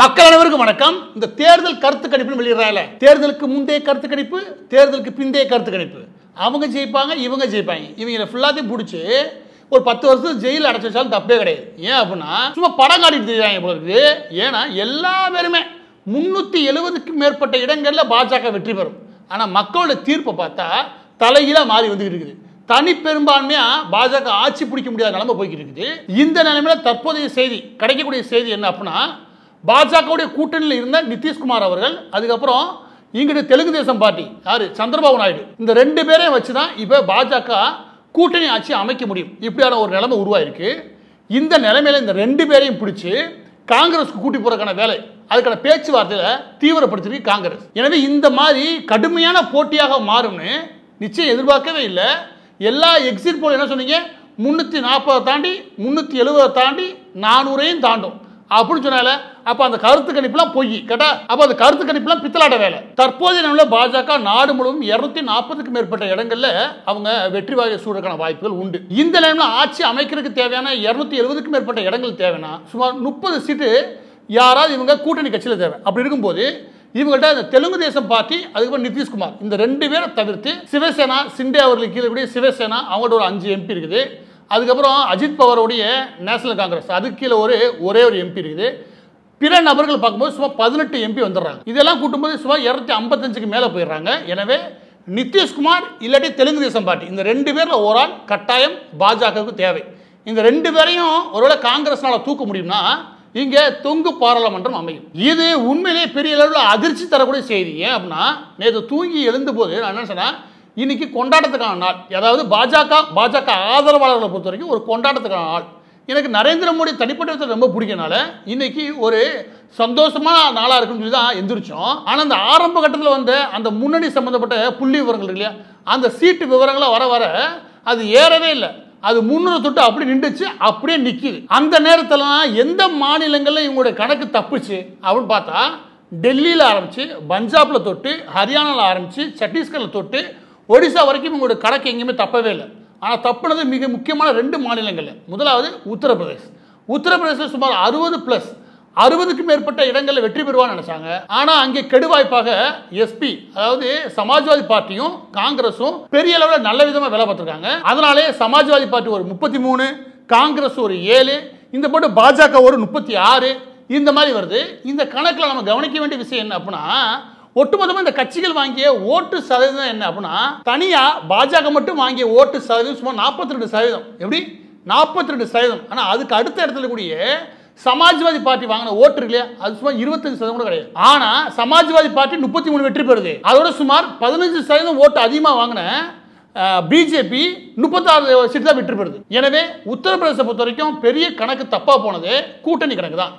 மக்கள் அனைவருக்கும் வணக்கம். இந்த தேர்தல் கருத்து கணிப்பு வெளியிடறாங்கல்ல. தேர்தலுக்கு முந்தைய கருத்து கணிப்பு தேர்தலுக்கு பிந்தைய கருத்து கணிப்பு. அவங்க ஜெயிப்பாங்க இவங்க ஜெயிப்பாங்க. இவங்களை ஃபுல்லாத்தையும் பிடிச்சி ஒரு பத்து வருஷத்துக்கு ஜெயிலில் அடைச்சி வச்சாலும் தப்பே கிடையாது. ஏன் அப்படின்னா சும்மா படம் காட்டிட்டு தெரியாங்க போல இருக்குது ஏன்னா எல்லா பேருமே முந்நூற்றி எழுபதுக்கும் மேற்பட்ட இடங்களில் பாஜக வெற்றி பெறும். ஆனால் மக்களோட தீர்ப்பை பார்த்தா தலைகீழாக மாறி வந்துகிட்டு இருக்குது. தனி பெரும்பான்மையா பாஜக ஆட்சி பிடிக்க முடியாத நிலைமை போய்கிட்டு இருக்குது. இந்த நிலைமையில தற்போதைய செய்தி கிடைக்கக்கூடிய செய்தி என்ன அப்படின்னா பாஜகவுடைய கூட்டணியில் இருந்த நிதிஷ்குமார் அவர்கள் அதுக்கப்புறம் இங்கிட்டு தெலுங்கு தேசம் பார்ட்டி யார்? சந்திரபாபு நாயுடு. இந்த ரெண்டு பேரையும் வச்சு தான் இப்போ பாஜக கூட்டணி ஆட்சி அமைக்க முடியும். இப்படியான ஒரு நிலைமை உருவாயிருக்கு. இந்த நிலைமையில் இந்த ரெண்டு பேரையும் பிடிச்சி காங்கிரஸ்க்கு கூட்டி போகிறதுக்கான வேலை அதுக்கான பேச்சுவார்த்தையில் தீவிரப்படுத்திருக்கு காங்கிரஸ். எனவே இந்த மாதிரி கடுமையான போட்டியாக மாறும்னு நிச்சயம் எதிர்பார்க்கவே இல்லை. எல்லா எக்ஸிட் போல் என்ன சொன்னீங்க? முந்நூற்றி நாற்பதை தாண்டி முந்நூற்றி எழுபதை தாண்டி நானூறையும் தாண்டும். அப்படின்னு சொன்னால அப்போ அந்த கருத்து கணிப்புலாம் பொய் கேட்டா? அப்போ அந்த கருத்து கணிப்புலாம் பித்தலாட வேலை. தற்போதைய நிலையில் பாஜக நாடு முழுவதும் இருநூத்தி நாற்பதுக்கும் மேற்பட்ட இடங்கள்ல அவங்க வெற்றி வாகை சூடுறதுக்கான வாய்ப்புகள் உண்டு. இந்த நிலையில் ஆட்சி அமைக்கிறதுக்கு தேவையான இருநூத்தி எழுபதுக்கும் மேற்பட்ட இடங்கள் தேவைன்னா சுமார் முப்பது சீட்டு யாராவது இவங்க கூட்டணி கட்சியில் தேவை. அப்படி இருக்கும்போது இவங்கள்ட்ட இந்த தெலுங்கு தேசம் பார்ட்டி அதுக்கப்புறம் நிதிஷ்குமார் இந்த ரெண்டு பேரை தவிர்த்து சிவசேனா சிண்டே அவர்களுக்கு கீழே கூடிய சிவசேனா அவங்கள்ட்ட ஒரு அஞ்சு எம்பி இருக்குது. அதுக்கப்புறம் அஜித் பவாருடைய நேஷனல் காங்கிரஸ் அதுக்கு கீழே ஒரு ஒரே ஒரு எம்பி இருக்குது. பிற நபர்கள் பார்க்கும்போது சுமார் பதினெட்டு எம்பி வந்துடுறாங்க. இதெல்லாம் கூட்டும்போது சுமார் இரநூத்தி ஐம்பத்தஞ்சுக்கு மேலே போயிடுறாங்க. எனவே நிதிஷ்குமார் இல்லாட்டி தெலுங்கு தேசம் பார்ட்டி இந்த ரெண்டு பேரில் ஒரு ஆள் கட்டாயம் பாஜகவுக்கு தேவை. இந்த ரெண்டு பேரையும் ஒருவேளை காங்கிரஸ்னால் தூக்க முடியும்னா இங்கே தொங்கு பாராளுமன்றம் அமையும். இது உண்மையிலே பெரிய அளவில் அதிர்ச்சி தரக்கூடிய செய்தி. ஏன் அப்படின்னா நேற்று தூங்கி எழுந்த போது நான் என்ன சொன்னேன்? இன்னைக்கு கொண்டாட்டத்துக்கான நாள். அதாவது பாஜக பாஜக ஆதரவாளர்களை பொறுத்த வரைக்கும் ஒரு கொண்டாட்டத்துக்கான நாள். எனக்கு நரேந்திர மோடி தனிப்பட்ட விதத்தில் ரொம்ப பிடிக்கனால இன்னைக்கு ஒரு சந்தோஷமா நாளாக இருக்குன்னு சொல்லி தான் எந்திரிச்சோம். ஆனால் அந்த ஆரம்ப கட்டத்தில் வந்த அந்த முன்னணி சம்மந்தப்பட்ட புள்ளி விவரங்கள் இல்லையா? அந்த சீட்டு விவரங்களாக வர வர அது ஏறவே இல்லை. அது முன்னூறு தொட்டு அப்படி நின்றுச்சு அப்படியே நிற்கிது அந்த நேரத்திலலாம் எந்த மாநிலங்களில் இவங்களுடைய கணக்கு தப்புச்சு அப்படின்னு பார்த்தா டெல்லியில் ஆரம்பித்து பஞ்சாபில் தொட்டு ஹரியானாவில் ஆரம்பித்து சத்தீஸ்கரில் தொட்டு ஒடிசா வரைக்கும் இவங்களுடைய கணக்கு எங்கேயுமே தப்பவே இல்லை. ஆனால் தப்புனது மிக முக்கியமான ரெண்டு மாநிலங்களில் முதலாவது உத்தரப்பிரதேஷ். உத்தரப்பிரதேசில் சுமார் அறுபது ப்ளஸ் அறுபதுக்கும் மேற்பட்ட இடங்களில் வெற்றி பெறுவான்னு நினைச்சாங்க. ஆனால் அங்கே கெடுவாய்ப்பாக எஸ்பி அதாவது சமாஜ்வாதி பார்ட்டியும் காங்கிரஸும் பெரிய அளவில் நல்ல விதமாக வேலை பார்த்துருக்காங்க. அதனாலே சமாஜ்வாதி பார்ட்டி ஒரு முப்பத்தி மூணு காங்கிரஸ் ஒரு ஏழு இந்த போட்டு பாஜக ஒரு முப்பத்தி ஆறு இந்த மாதிரி வருது. இந்த கணக்கில் நம்ம கவனிக்க வேண்டிய விஷயம் என்ன அப்படின்னா ஒட்டுமொத்தமாக இந்த கட்சிகள் வாங்கிய ஓட்டு சதவீதம் என்ன அப்படின்னா தனியாக பாஜக மட்டும் வாங்கிய ஓட்டு சதவீதம் சுமார் நாற்பத்தி ரெண்டு சதவீதம். எப்படி? நாற்பத்தி ரெண்டு சதவீதம். ஆனால் அதுக்கு அடுத்த இடத்துல கூடிய சமாஜ்வாதி பார்ட்டி வாங்கின ஓட்டு இருக்கு இல்லையா? அது சுமார் இருபத்தஞ்சு சதவீதம் கூட கிடையாது. ஆனா சமாஜ்வாதி பார்ட்டி முப்பத்தி மூணு வெற்றி பெறுது. அதோட சுமார் பதினஞ்சு சதவீதம் ஓட்டு அதிகமாக வாங்கின பிஜேபி முப்பத்தாறு சீட்டு தான் வெற்றி பெறுது. எனவே உத்தரப்பிரதேச பொறுத்த வரைக்கும் பெரிய கணக்கு தப்பாக போனது கூட்டணி கணக்கு தான்.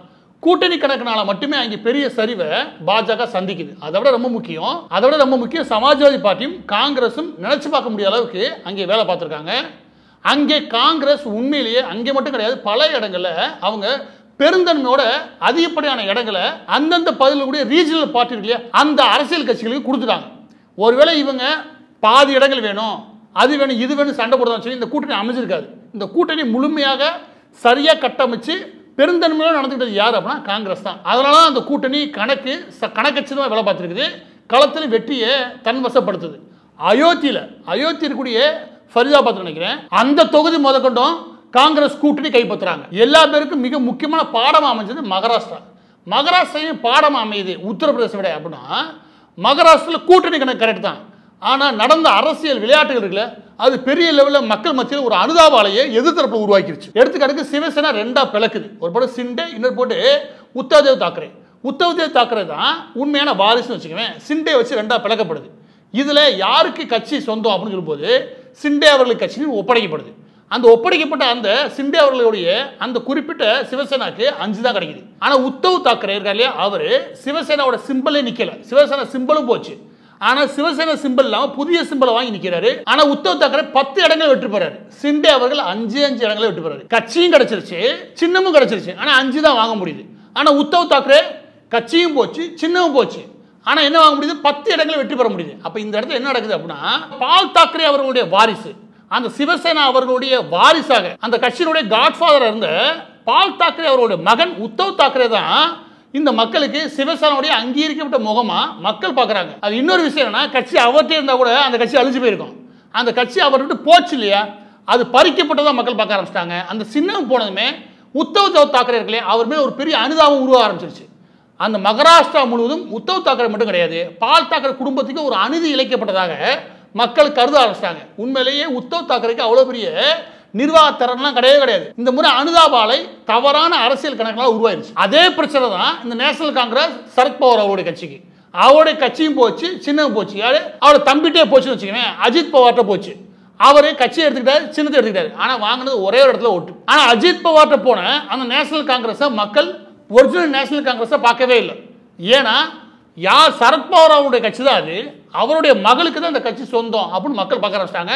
கூட்டணி கணக்குனால மட்டுமே அங்கே பெரிய சரிவை பாஜக சந்திக்குது. அதை விட ரொம்ப முக்கியம். அதை விட ரொம்ப முக்கியம் சமாஜ்வாதி பார்ட்டியும் காங்கிரஸும் நினைச்சு பார்க்க முடியாத அளவுக்கு அங்கே வேலை பார்த்துருக்காங்க. அங்கே காங்கிரஸ் உண்மையிலேயே அங்கே மட்டும் கிடையாது பல இடங்களில் அவங்க பெருந்தன்மையோட அதிகப்படியான இடங்களை அந்தந்த பகுதியில் கூடிய ரீஜனல் பார்ட்டி இல்லையா அந்த அரசியல் கட்சிகளுக்கு கொடுத்துட்டாங்க. ஒருவேளை இவங்க பாதி இடங்கள் வேணும் அது வேணும் இது வேணும் சண்டை போடுறதான்னு சொல்லி இந்த கூட்டணி அமைஞ்சிருக்காது. இந்த கூட்டணி முழுமையாக சரியாக கட்டமைச்சு பெருந்தன்மையோடு நடந்துக்கிட்டது யார் அப்படின்னா காங்கிரஸ் தான். அதனால தான் அந்த கூட்டணி கணக்கு ச கணக்கச்சிதமாக வேலை பார்த்துருக்குது. களத்தில் வெற்றியை தன்வசப்படுத்துது. அயோத்தியில் அயோத்தி இருக்கக்கூடிய ஃபரிதாபாத் நினைக்கிறேன். அந்த தொகுதி முதற்கொண்டும் காங்கிரஸ் கூட்டணி கைப்பற்றுறாங்க. எல்லா பேருக்கும் மிக முக்கியமான பாடம் அமைஞ்சது மகாராஷ்டிரா. மகாராஷ்டிரையும் பாடம் அமையுது உத்தரப்பிரதேச விட அப்படின்னா மகாராஷ்டிராவில் கூட்டணி கணக்கு கரெக்ட் தான். ஆனால் நடந்த அரசியல் விளையாட்டுகள் இருக்குல்ல அது பெரிய லெவலில் மக்கள் மத்தியில் ஒரு அனுதாப அலையை எதிர்த்தரப்பு உருவாக்கிடுச்சு எடுத்துக்காட்டுக்கு சிவசேனா ரெண்டாக பிளக்குது. ஒரு படம் சிண்டே இன்னொரு போட்டு உத்தவதேவ் தாக்கரே. உத்தவ்தேவ் தாக்கரே தான் உண்மையான வாரிசுன்னு வச்சுக்குவேன் சிண்டே வச்சு ரெண்டாக பிளக்கப்படுது. இதில் யாருக்கு கட்சி சொந்தம் அப்படின்னு சொல்லும்போது சிண்டே அவர்களுக்கு கட்சின்னு ஒப்படைக்கப்படுது. அந்த ஒப்படைக்கப்பட்ட அந்த சிண்டே அவர்களுடைய அந்த குறிப்பிட்ட சிவசேனாக்கு அஞ்சு தான் கிடைக்குது. ஆனால் உத்தவ் தாக்கரே இருக்கா இல்லையா? அவர் சிவசேனாவோட சிம்பிளே நிற்கலை சிவசேனா சிம்பிளும் போச்சு. ஆனால் சிவசேனா சிம்பிள் இல்லாமல் புதிய சிம்பிளை வாங்கி நிற்கிறாரு ஆனால் உத்தவ் தாக்கரே பத்து இடங்கள் வெற்றி பெறாரு. சிண்டே அவர்கள் அஞ்சு அஞ்சு இடங்களை வெற்றி பெறாரு. கட்சியும் கிடைச்சிருச்சு சின்னமும் கிடைச்சிருச்சு. ஆனால் அஞ்சு தான் வாங்க முடியுது. ஆனால் உத்தவ் தாக்கரே கட்சியும் போச்சு சின்னமும் போச்சு. ஆனால் என்ன வாங்க முடியுது? பத்து இடங்களை வெற்றி பெற முடியுது. அப்போ இந்த இடத்துல என்ன நடக்குது அப்படின்னா பால் தாக்கரே அவர்களுடைய வாரிசு. அந்த சிவசேனா அவர்களுடைய வாரிசாக அந்த கட்சியினுடைய காட்ஃபாதர் இருந்த பால் தாக்கரே அவருடைய மகன் உத்தவ் தாக்கரே தான் இந்த மக்களுக்கு சிவசேனாவுடைய அங்கீகரிக்கப்பட்ட முகமாக மக்கள் பார்க்குறாங்க. அது இன்னொரு விஷயம் என்ன கட்சி அவர்கிட்ட இருந்தால் கூட அந்த கட்சி அழிஞ்சு போயிருக்கும். அந்த கட்சி அவர்கிட்ட போச்சு இல்லையா? அது பறிக்கப்பட்டதாக மக்கள் பார்க்க ஆரம்பிச்சிட்டாங்க. அந்த சின்னம் போனதுமே உத்தவ் தவ் தாக்கரே இருக்கலையே அவர் மேலே ஒரு பெரிய அனுதாபம் உருவ ஆரம்பிச்சிருச்சு. அந்த மகாராஷ்டிரா முழுவதும் உத்தவ் தாக்கரே மட்டும் கிடையாது பால் தாக்கரே குடும்பத்துக்கு ஒரு அநீதி இழைக்கப்பட்டதாக மக்கள் கருத ஆரம்பிச்சிட்டாங்க. உண்மையிலேயே உத்தவ் தாக்கரேக்கு அவ்வளோ பெரிய நிர்வாகத்திறன்லாம் கிடையவே கிடையாது. இந்த முறை அனுதாபாலை தவறான அரசியல் கணக்கெல்லாம் உருவாயிருச்சு. அதே பிரச்சனை தான் இந்த நேஷனல் காங்கிரஸ் சரத்பவார் அவருடைய கட்சிக்கு. அவருடைய கட்சியும் போச்சு சின்னவும் போச்சு. யாரு? அவரோட தம்பிட்டே போச்சுன்னு வச்சுக்கோங்க அஜித் பவார்ட்ட போச்சு. அவர் கட்சியை எடுத்துக்கிட்டாரு சின்னத்தை எடுத்துக்கிட்டாரு. ஆனா வாங்கினது ஒரே ஒரு இடத்துல ஓட்டு. ஆனா அஜித் பவார்ட்ட போன அந்த நேஷனல் காங்கிரஸை மக்கள் ஒரிஜினல் நேஷனல் காங்கிரஸை பார்க்கவே இல்லை. ஏன்னா யார்? சரத்பவார் அவருடைய கட்சி தான் அது. அவருடைய மகளுக்கு தான் அந்த கட்சி சொந்தம் அப்படின்னு மக்கள் பார்க்க ஆரம்பிச்சிட்டாங்க.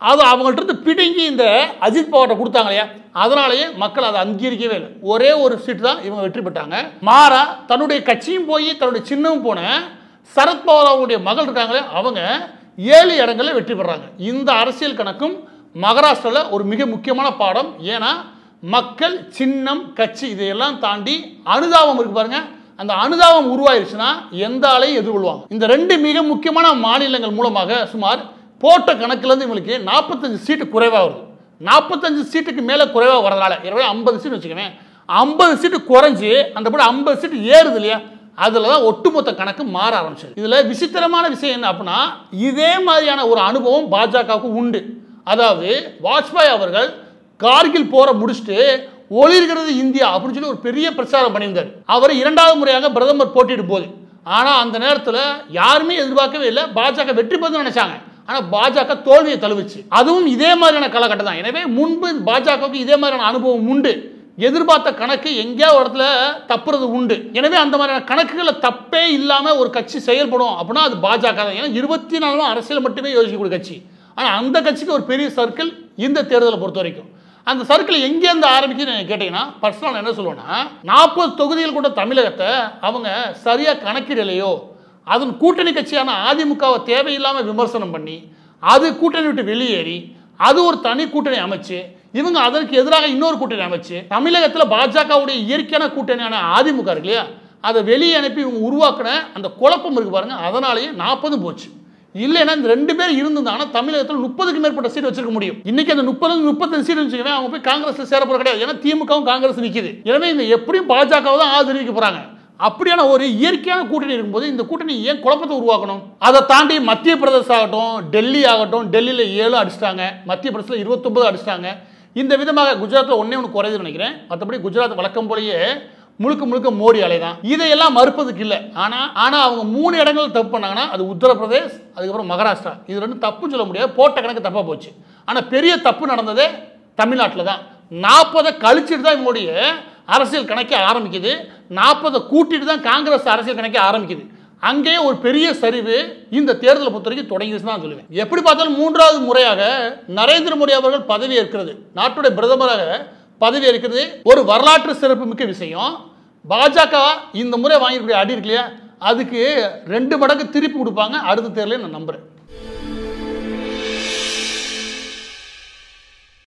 அது அவங்கள்ட்ட இருந்து பிடுங்கி இந்த அஜித் பவார்ட்ட கொடுத்தாங்க இல்லையா? அதனாலேயே மக்கள் அதை அங்கீகரிக்கவே இல்லை. ஒரே ஒரு சீட்டு தான் இவங்க வெற்றி பெற்றாங்க. மாறா தன்னுடைய கட்சியும் போய் தன்னுடைய சின்னமும் போன சரத்பவார் அவங்களுடைய மகள் இருக்காங்களே அவங்க ஏழு இடங்களில் வெற்றி பெறாங்க. இந்த அரசியல் கணக்கும் மகாராஷ்டிராவில் ஒரு மிக முக்கியமான பாடம். ஏன்னா மக்கள் சின்னம் கட்சி இதையெல்லாம் தாண்டி அனுதாபம் இருக்கு பாருங்க. அந்த அனுதாபம் உருவாயிருச்சுன்னா எந்த ஆளையும் எதிர்கொள்வாங்க. இந்த ரெண்டு மிக முக்கியமான மாநிலங்கள் மூலமாக சுமார் போட்ட கணக்குலேருந்து இவங்களுக்கு நாற்பத்தஞ்சு சீட்டு குறைவாக வருது. நாற்பத்தஞ்சு சீட்டுக்கு மேலே குறைவாக வரதுனால இருபது ஐம்பது சீட்டு வச்சுக்கோங்க ஐம்பது சீட்டு குறைஞ்சி அந்த படி ஐம்பது சீட்டு ஏறுது இல்லையா? அதில் தான் ஒட்டுமொத்த கணக்கு மாற ஆரம்பிச்சது. இதில் விசித்திரமான விஷயம் என்ன அப்படின்னா இதே மாதிரியான ஒரு அனுபவம் பாஜகவுக்கு உண்டு. அதாவது வாஜ்பாய் அவர்கள் கார்கில் போரை முடிச்சுட்டு ஒளிர்கிறது இந்தியா அப்படின்னு சொல்லி ஒரு பெரிய பிரச்சாரம் பண்ணியிருந்தார். அவர் இரண்டாவது முறையாக பிரதமர் போட்டியிடும் போது. ஆனால் அந்த நேரத்தில் யாருமே எதிர்பார்க்கவே இல்லை. பாஜக வெற்றி பெறும் நினைச்சாங்க. ஆனால் பாஜக தோல்வியை தழுவிச்சு. அதுவும் இதே மாதிரியான காலகட்டம் தான். எனவே முன்பு பாஜகவுக்கு இதே மாதிரியான அனுபவம் உண்டு. எதிர்பார்த்த கணக்கு எங்கேயா ஒரு இடத்துல தப்புறது உண்டு. எனவே அந்த மாதிரியான கணக்குகளில் தப்பே இல்லாமல் ஒரு கட்சி செயல்படும் அப்படின்னா அது பாஜக தான். ஏன்னா இருபத்தி நாலு அரசியல் மட்டுமே யோசிக்கக்கூடிய கட்சி. ஆனால் அந்த கட்சிக்கு ஒரு பெரிய சர்க்கிள் இந்த தேர்தலை பொறுத்த வரைக்கும். அந்த சர்க்கிள் எங்கேருந்து ஆரம்பிக்குதுன்னு கேட்டிங்கன்னா பர்சனல் என்ன சொல்லுவேன்னா நாற்பது தொகுதிகள் கூட தமிழகத்தை அவங்க சரியாக கணக்கிடலையோ அதன் கூட்டணி கட்சியான அதிமுகவை தேவையில்லாமல் விமர்சனம் பண்ணி அது கூட்டணி விட்டு வெளியேறி அது ஒரு தனி கூட்டணி அமைச்சு இவங்க அதற்கு எதிராக இன்னொரு கூட்டணி அமைச்சு தமிழகத்தில் பாஜகவுடைய இயற்கையான கூட்டணியான அதிமுக இருக்கு இல்லையா? அதை வெளியே அனுப்பி இவங்க உருவாக்கின அந்த குழப்பம் இருக்கு பாருங்க. அதனாலேயே நாற்பதும் போச்சு. இல்லைன்னா இந்த ரெண்டு பேர் இருந்திருந்தாங்கன்னா தமிழகத்தில் முப்பதுக்கு மேற்பட்ட சீட் வச்சிருக்க முடியும். இன்னைக்கு அந்த முப்பது முப்பத்தஞ்சு சீட் வச்சுக்கவே அவங்க போய் காங்கிரஸ்ல சேர கிடையாது. ஏன்னா திமுகவும் காங்கிரஸ் நிற்கிது எனவே இந்த எப்படியும் பாஜகவை தான் ஆதரிக்க போறாங்க. அப்படியான ஒரு இயற்கையான கூட்டணி இருக்கும்போது இந்த கூட்டணி ஏன் குழப்பத்தை உருவாக்கணும்? அதை தாண்டி மத்திய பிரதேசம் ஆகட்டும் டெல்லி ஆகட்டும் டெல்லியில் ஏழு அடிச்சிட்டாங்க. மத்திய பிரதேசத்தில் இருபத்தொம்பது அடிச்சிட்டாங்க. இந்த விதமாக குஜராத்தில் ஒன்றே ஒன்று குறையுதுன்னு நினைக்கிறேன். மற்றபடி குஜராத் வழக்கம் போலயே முழுக்க முழுக்க மோடி அலை தான் இதையெல்லாம் மறுப்பதுக்கு இல்லை. ஆனால் ஆனால் அவங்க மூணு இடங்கள் தப்பு பண்ணாங்கன்னா அது உத்தரப்பிரதேஷ் அதுக்கப்புறம் மகாராஷ்டிரா. இது ரெண்டும் தப்பு சொல்ல முடியாது. போட்ட கணக்கு தப்பாக போச்சு. ஆனால் பெரிய தப்பு நடந்ததே தமிழ்நாட்டில் தான் நாற்பதை கழிச்சிட்டு தான் இவங்களுடைய அரசியல் கணக்கே ஆரம்பிக்குது. நாற்பதை கூட்டிட்டு தான் காங்கிரஸ் அரசியல் கணக்கே ஆரம்பிக்குது. அங்கேயே ஒரு பெரிய சரிவு இந்த தேர்தலை பொறுத்த வரைக்கும் தொடங்கிடுச்சு தான் சொல்லுவேன். எப்படி பார்த்தாலும் மூன்றாவது முறையாக நரேந்திர மோடி அவர்கள் பதவி ஏற்கிறது. நாட்டுடைய பிரதமராக பதவி ஏற்கிறது. ஒரு வரலாற்று சிறப்புமிக்க விஷயம். பாஜக இந்த முறை வாங்கியிருக்கக்கூடிய அடி இருக்கு இல்லையா? அதுக்கு ரெண்டு மடங்கு திருப்பி கொடுப்பாங்க. அடுத்த தேர்தலையும் நான் நம்புறேன்.